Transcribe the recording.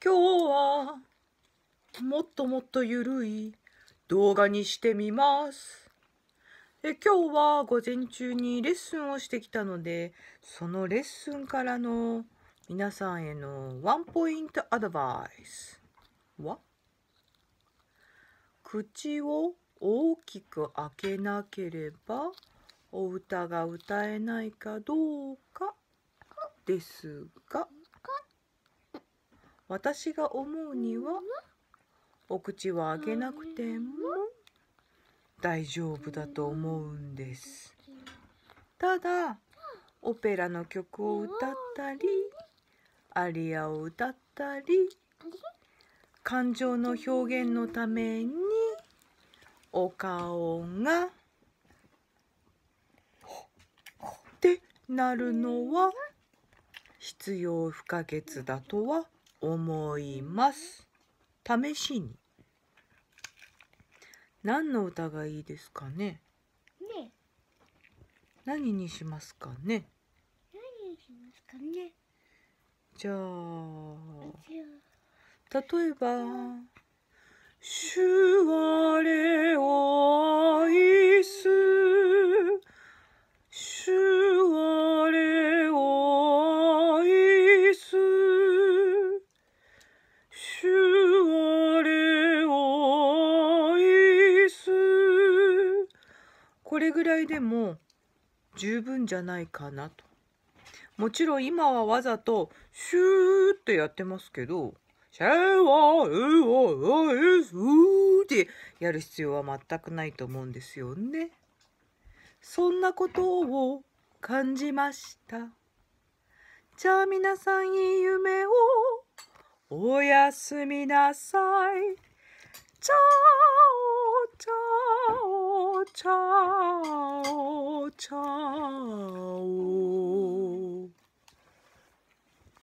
今日はもっともっとゆるい動画にしてみます。え今日は午前中にレッスンをしてきたので、そのレッスンからの皆さんへのワンポイントアドバイスは口を大きく開けなければお歌が歌えないかどうかですが私が思うにはお口は開けなくても大丈夫だと思うんです。ただオペラの曲を歌ったりアリアを歌ったり感情の表現のためにお顔がってなるのは必要不可欠だとは思います。試しに。何の歌がいいですかね？ね。何にしますかね？何にしますかね？じゃあ例えば「主我これぐらいでも十分じゃないかなと。もちろん今はわざとシューってやってますけど、シャワー、ウワー、ス、ウーってやる必要は全くないと思うんですよね。そんなことを感じました。じゃあ皆さんいい夢をおやすみなさい。チャオチャオチャオチャオ